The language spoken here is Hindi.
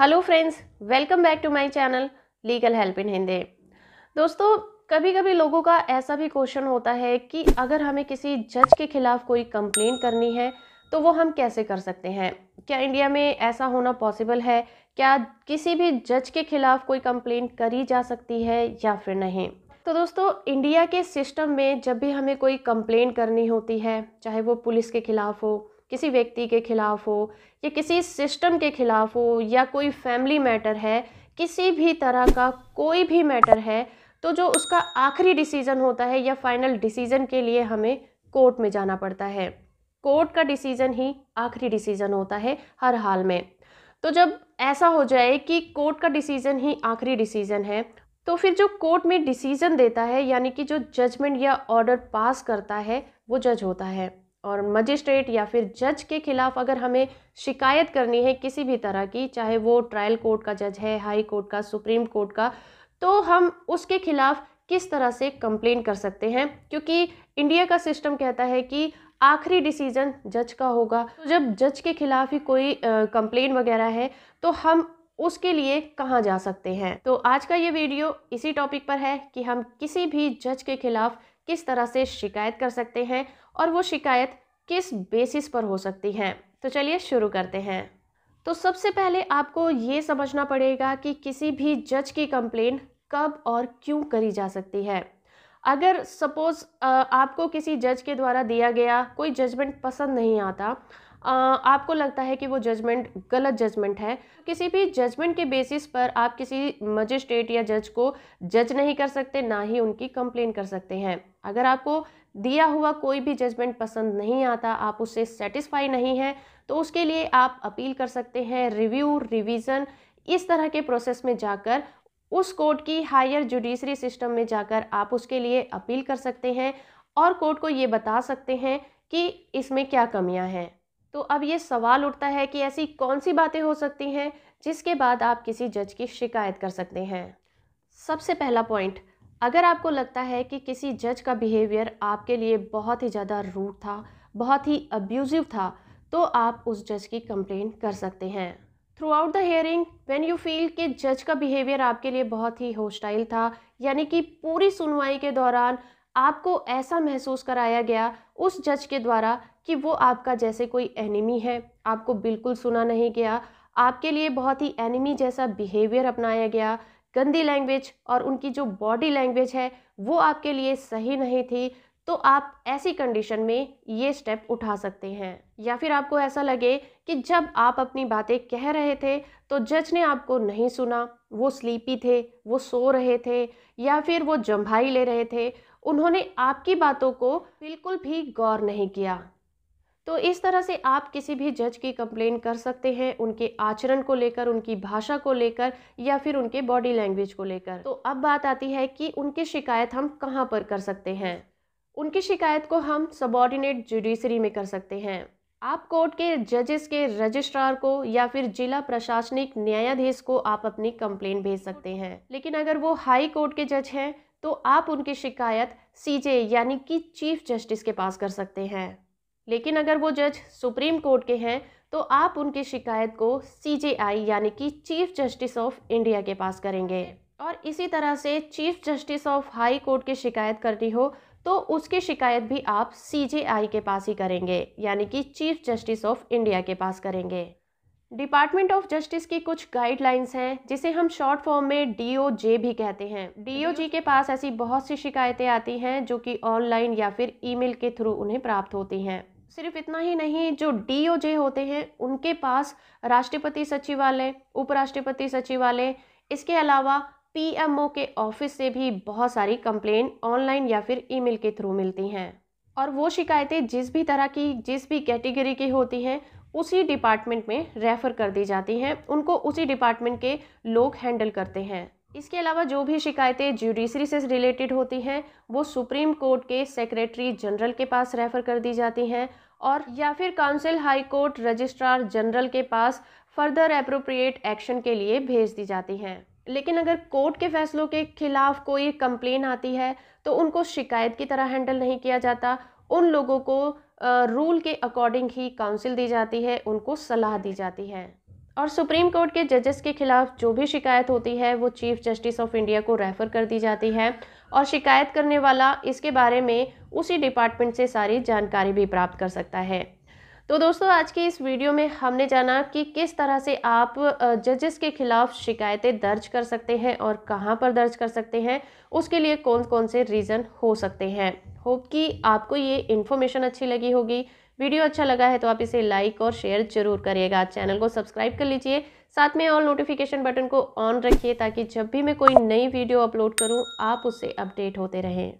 Hello friends welcome back to my channel legal help in Hindi दोस्तों कभी कभी लोगों का ऐसा भी क्वेश्चन होता है कि अगर हमें किसी जज के खिलाफ कोई कंप्लेन करनी है तो वो हम कैसे कर सकते हैं? क्या इंडिया में ऐसा होना पॉसिबल है? क्या किसी भी जज के खिलाफ कोई कंप्लेन करी जा सकती है या फिर नहीं? तो दोस्तों इंडिया के सिस्टम में जब भी हमें कोई कंप्लेन करनी होती है, चाहे वो पुलिस के खिलाफ हो किसी व्यक्ति के खिलाफ हो, या किसी सिस्टम के खिलाफ हो, या कोई फैमिली मैटर है, किसी भी तरह का कोई भी मैटर है तो जो उसका आखिरी डिसीज़न होता है या फाइनल डिसीज़न के लिए हमें कोर्ट में जाना पड़ता है। कोर्ट का डिसीज़न ही आखिरी डिसीज़न होता है हर हाल में। तो जब ऐसा हो जाए कि कोर्ट का डिसीज़न ही आखिरी डिसीज़न है तो फिर जो कोर्ट में डिसीज़न देता है, यानी कि जो जजमेंट या ऑर्डर पास करता है, वो जज होता है। और मजिस्ट्रेट या फिर जज के खिलाफ अगर हमें शिकायत करनी है किसी भी तरह की, चाहे वो ट्रायल कोर्ट का जज है, हाई कोर्ट का, सुप्रीम कोर्ट का तो हम उसके खिलाफ किस तरह से कंप्लेन कर सकते हैं? क्योंकि इंडिया का सिस्टम कहता है कि आखिरी डिसीज़न जज का होगा। तो जब जज के खिलाफ ही कोई कंप्लेन वगैरह है तो हम उसके लिए कहाँ जा सकते हैं? तो आज का ये वीडियो इसी टॉपिक पर है कि हम किसी भी जज के खिलाफ किस तरह से शिकायत कर सकते हैं और वो शिकायत किस बेसिस पर हो सकती है? तो चलिए शुरू करते हैं। तो सबसे पहले आपको ये समझना पड़ेगा कि किसी भी जज की कंप्लेन कब और क्यों करी जा सकती है। अगर सपोज़ आपको किसी जज के द्वारा दिया गया कोई जजमेंट पसंद नहीं आता आपको लगता है कि वो जजमेंट गलत जजमेंट है? किसी भी जजमेंट के बेसिस पर आप किसी मजिस्ट्रेट या जज को जज नहीं कर सकते, ना ही उनकी कंप्लेन कर सकते हैं। अगर आपको दिया हुआ कोई भी जजमेंट पसंद नहीं आता, आप उससे सेटिस्फाई नहीं हैं तो उसके लिए आप अपील कर सकते हैं रिव्यू रिवीजन इस तरह के प्रोसेस में जाकर, उस कोर्ट की हायर जुडिशरी सिस्टम में जाकर आप उसके लिए अपील कर सकते हैं और कोर्ट को ये बता सकते हैं कि इसमें क्या कमियाँ हैं। तो अब ये सवाल उठता है कि ऐसी कौन सी बातें हो सकती हैं जिसके बाद आप किसी जज की शिकायत कर सकते हैं। सबसे पहला पॉइंट, अगर आपको लगता है कि किसी जज का बिहेवियर आपके लिए बहुत ही ज़्यादा रूट था, बहुत ही अब्यूज़िव था तो आप उस जज की कंप्लेन कर सकते हैं। Throughout the hearing when you feel कि जज का बिहेवियर आपके लिए बहुत ही होस्टाइल था, यानी कि पूरी सुनवाई के दौरान आपको ऐसा महसूस कराया गया उस जज के द्वारा कि वो आपका जैसे कोई एनिमी है। आपको बिल्कुल सुना नहीं गया। आपके लिए बहुत ही एनिमी जैसा बिहेवियर अपनाया गया। गंदी लैंग्वेज और उनकी जो बॉडी लैंग्वेज है, वो आपके लिए सही नहीं थी। तो आप ऐसी कंडीशन में ये स्टेप उठा सकते हैं। या फिर आपको ऐसा लगे कि जब आप अपनी बातें कह रहे थे तो जज ने आपको नहीं सुना। वो स्लीपी थे, वो सो रहे थे, या फिर वो जम्भाई ले रहे थे। उन्होंने आपकी बातों को बिल्कुल भी गौर नहीं किया। तो इस तरह से आप किसी भी जज की कंप्लेन कर सकते हैं, उनके आचरण को लेकर, उनकी भाषा को लेकर या फिर उनके बॉडी लैंग्वेज को लेकर। तो अब बात आती है कि उनकी शिकायत हम कहाँ पर कर सकते हैं? उनकी शिकायत को हम सबॉर्डिनेट जुडिशरी में कर सकते हैं। आप कोर्ट के जजेस के रजिस्ट्रार को या फिर जिला प्रशासनिक न्यायाधीश को आप अपनी कंप्लेन भेज सकते हैं। लेकिन अगर वो हाई कोर्ट के जज हैं तो आप उनकी शिकायत सीजे यानी कि चीफ जस्टिस के पास कर सकते हैं। लेकिन अगर वो जज सुप्रीम कोर्ट के हैं तो आप उनकी शिकायत को सी यानी कि चीफ जस्टिस ऑफ़ इंडिया के पास करेंगे। और इसी तरह से chief justice of high court की शिकायत करनी हो तो उसकी शिकायत भी आप सी के पास ही करेंगे, यानी कि चीफ जस्टिस ऑफ़ इंडिया के पास करेंगे। डिपार्टमेंट ऑफ़ जस्टिस की कुछ गाइडलाइंस हैं जिसे हम शॉर्ट फॉर्म में डीओजे भी कहते हैं। डीओजे के पास ऐसी बहुत सी शिकायतें आती हैं जो कि ऑनलाइन या फिर ईमेल के थ्रू उन्हें प्राप्त होती हैं। सिर्फ़ इतना ही नहीं जो डीओजे होते हैं उनके पास राष्ट्रपति सचिवालय उपराष्ट्रपति सचिवालय इसके अलावा पीएमओ के ऑफ़िस से भी बहुत सारी कंप्लेन ऑनलाइन या फिर ईमेल के थ्रू मिलती हैं। और वो शिकायतें जिस भी तरह की जिस भी कैटेगरी की होती हैं उसी डिपार्टमेंट में रेफ़र कर दी जाती हैं। उनको उसी डिपार्टमेंट के लोग हैंडल करते हैं। इसके अलावा जो भी शिकायतें जुडिशरी से रिलेटेड होती हैं, वो सुप्रीम कोर्ट के सेक्रेटरी जनरल के पास रेफ़र कर दी जाती हैं और या फिर council high court registrar general के पास फर्दर अप्रोप्रिएट एक्शन के लिए भेज दी जाती हैं। लेकिन अगर कोर्ट के फैसलों के खिलाफ कोई कंप्लेन आती है तो उनको शिकायत की तरह हैंडल नहीं किया जाता। उन लोगों को रूल के अकॉर्डिंग ही काउंसिल दी जाती है, उनको सलाह दी जाती है। और सुप्रीम कोर्ट के जजेस के खिलाफ जो भी शिकायत होती है, वो चीफ जस्टिस ऑफ़ इंडिया को रेफ़र कर दी जाती है। और शिकायत करने वाला इसके बारे में उसी डिपार्टमेंट से सारी जानकारी भी प्राप्त कर सकता है। तो दोस्तों, आज की इस वीडियो में हमने जाना कि किस तरह से आप जजेस के खिलाफ शिकायतें दर्ज कर सकते हैं और कहाँ पर दर्ज कर सकते हैं, उसके लिए कौन कौन से रीज़न हो सकते हैं। होप कि आपको ये इन्फॉर्मेशन अच्छी लगी होगी। वीडियो अच्छा लगा है तो आप इसे लाइक और शेयर ज़रूर करिएगा। चैनल को सब्सक्राइब कर लीजिए। साथ में ऑल नोटिफिकेशन बटन को ऑन रखिए ताकि जब भी मैं कोई नई वीडियो अपलोड करूँ, आप उससे अपडेट होते रहें।